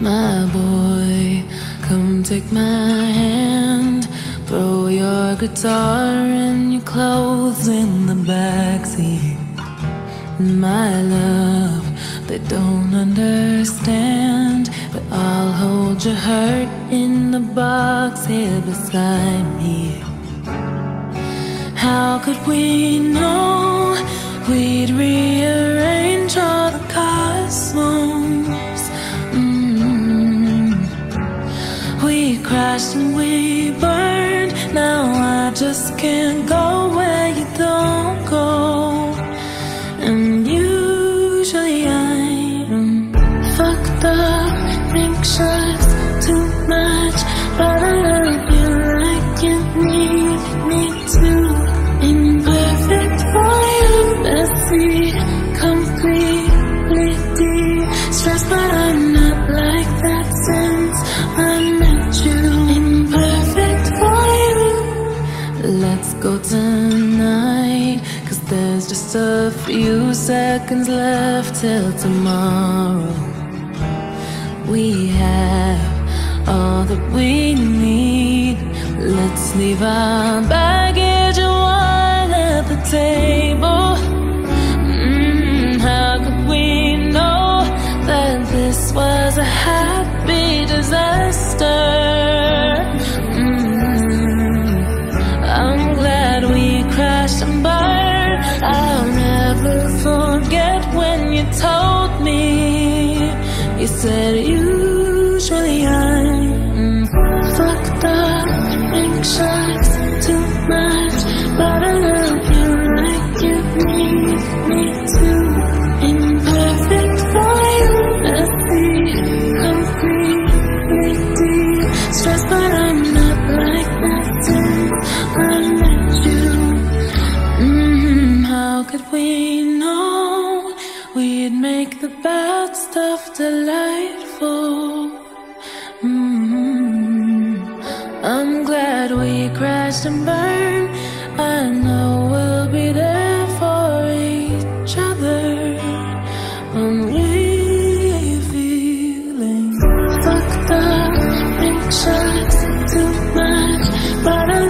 My boy, come take my hand. Throw your guitar and your clothes in the backseat. My love, they don't understand. But I'll hold your hurt in the box here beside me. How could we know we'd rearrange all the cosmos? We crashed and we burned. Now I just can't go where you don't go. And usually I'm fucked up, anxious, too much. But I just a few seconds left till tomorrow. We have all that we need. Let's leave our baggage and wine at the table. Mm, how could we know that this was a happy you told me. You said usually I'm fucked up, anxious, too much, but I love you like you need me to. Imperfect messy, completely de-stressed, but I'm not like that since I met you. Mm, how could we You'd make the bad stuff delightful. Mm -hmm. I'm glad we crashed and burned. I know we'll be there for each other. Only feeling fucked up. Big shots too much, but I